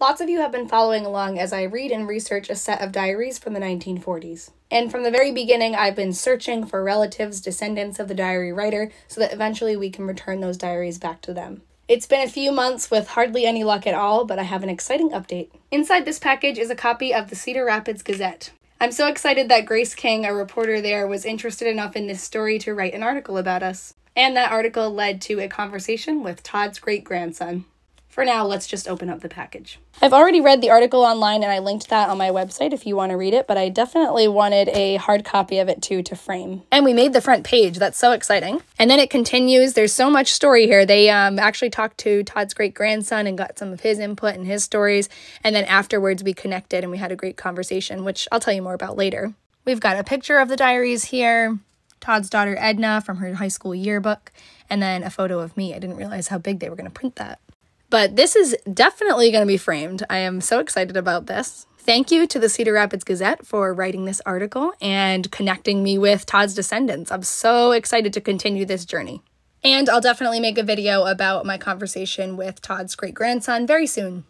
Lots of you have been following along as I read and research a set of diaries from the 1940s. And from the very beginning, I've been searching for relatives, descendants of the diary writer, so that eventually we can return those diaries back to them. It's been a few months with hardly any luck at all, but I have an exciting update. Inside this package is a copy of the Cedar Rapids Gazette. I'm so excited that Grace King, a reporter there, was interested enough in this story to write an article about us. And that article led to a conversation with Todd's great grandson. For now, let's just open up the package. I've already read the article online and I linked that on my website if you want to read it, but I definitely wanted a hard copy of it too to frame. And we made the front page. That's so exciting. And then it continues. There's so much story here. They um, actually talked to Todd's great grandson and got some of his input and his stories. And then afterwards, we connected and we had a great conversation, which I'll tell you more about later. We've got a picture of the diaries here. Todd's daughter Edna from her high school yearbook, and then a photo of me. I didn't realize how big they were going to print that. But this is definitely going to be framed. I am so excited about this. Thank you to the Cedar Rapids Gazette for writing this article and connecting me with Todd's descendants. I'm so excited to continue this journey. And I'll definitely make a video about my conversation with Todd's great grandson very soon.